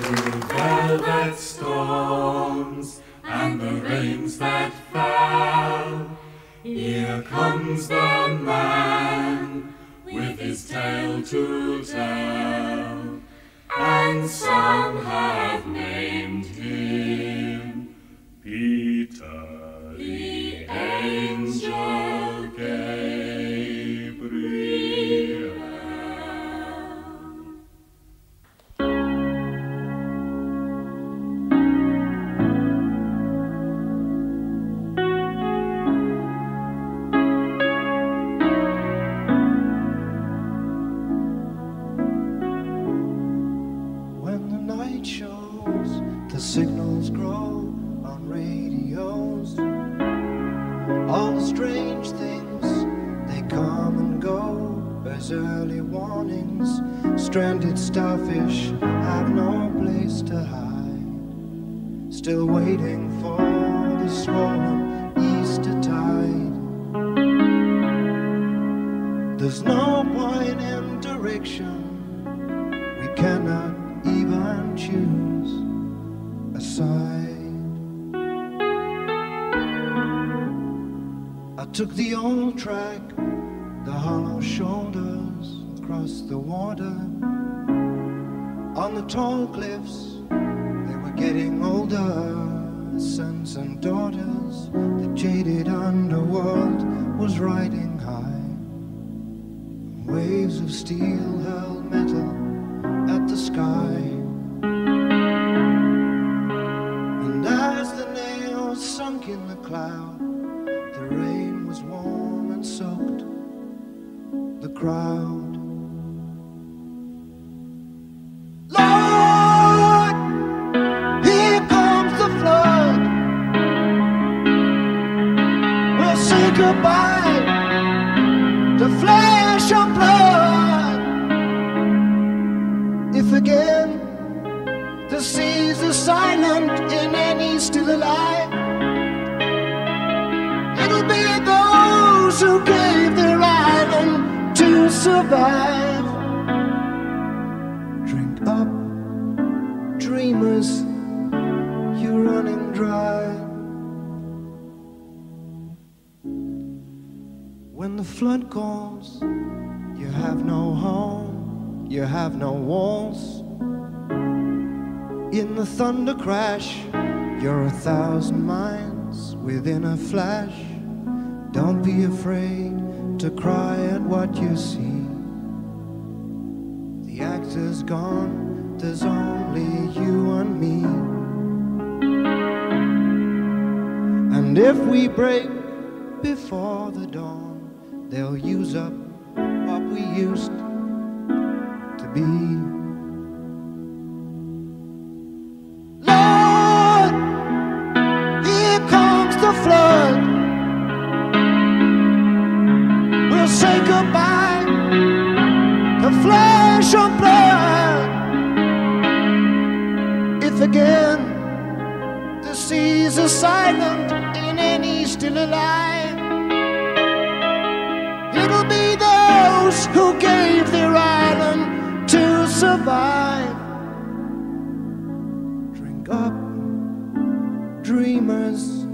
Through velvet storms and the rains that fell, here comes the man with his tale to tell, and some have named him Peter the signals grow on radios. All the strange things, they come and go as early warnings. Stranded starfish have no place to hide. Still waiting for the swollen Easter tide. There's no point in direction. We cannot even choose a side. I took the old track, the hollow shoulders across the water. On the tall cliffs, they were getting older. Sons and daughters, the jaded underworld was riding high. Waves of steel in the cloud, the rain was warm and soaked the crowd. Lord, here comes the flood. We'll say goodbye to flesh and blood. If again the seas are silent and any still alive, those who gave their island to survive. Drink up, dreamers, you're running dry. When the flood comes, you have no home, you have no walls. In the thunder crash, you're a thousand miles within a flash. Don't be afraid to cry at what you see. The actor's gone, there's only you and me. And if we break before the dawn, they'll use up what we used to be. say goodbye to flesh and blood. If again the seas are silent and any still alive, it'll be those who gave their island to survive. Drink up, dreamers.